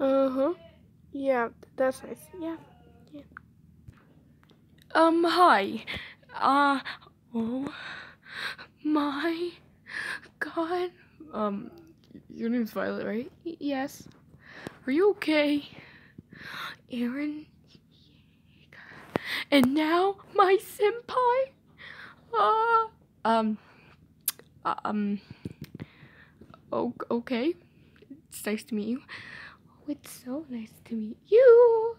Uh-huh. Yeah, that's nice. Yeah. Yeah. Um, hi. Uh, oh my god. Um, your name's Violet, right? Yes. Are you okay? Aaron. And now my senpai. Uh, um, uh, um, okay. It's nice to meet you. It's so nice to meet you.